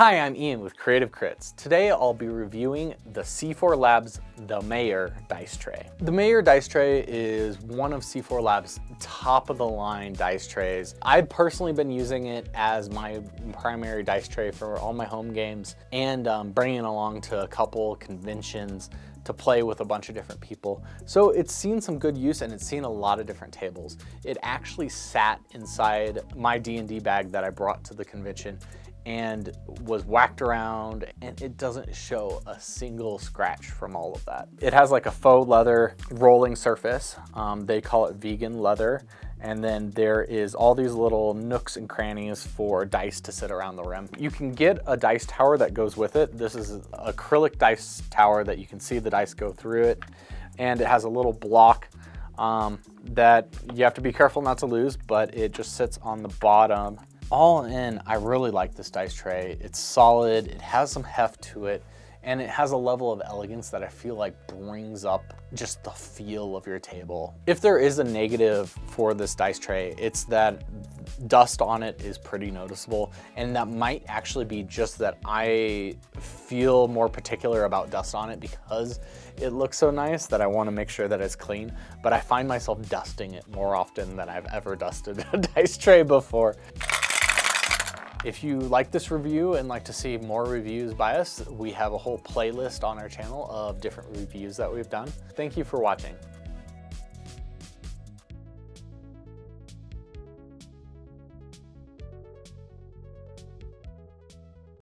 Hi, I'm Ian with Creative Crits. Today I'll be reviewing the C4 Labs The Mayor dice tray. The Mayor dice tray is one of C4 Labs top of the line dice trays. I've personally been using it as my primary dice tray for all my home games and um, bringing it along to a couple conventions to play with a bunch of different people. So it's seen some good use and it's seen a lot of different tables. It actually sat inside my D&D bag that I brought to the convention and was whacked around and it doesn't show a single scratch from all of that. It has like a faux leather rolling surface. Um, they call it vegan leather. And then there is all these little nooks and crannies for dice to sit around the rim. You can get a dice tower that goes with it. This is an acrylic dice tower that you can see the dice go through it. And it has a little block um, that you have to be careful not to lose, but it just sits on the bottom all in, I really like this dice tray. It's solid, it has some heft to it, and it has a level of elegance that I feel like brings up just the feel of your table. If there is a negative for this dice tray, it's that dust on it is pretty noticeable and that might actually be just that I feel more particular about dust on it because it looks so nice that I want to make sure that it's clean but I find myself dusting it more often than I've ever dusted a dice tray before. If you like this review and like to see more reviews by us, we have a whole playlist on our channel of different reviews that we've done. Thank you for watching.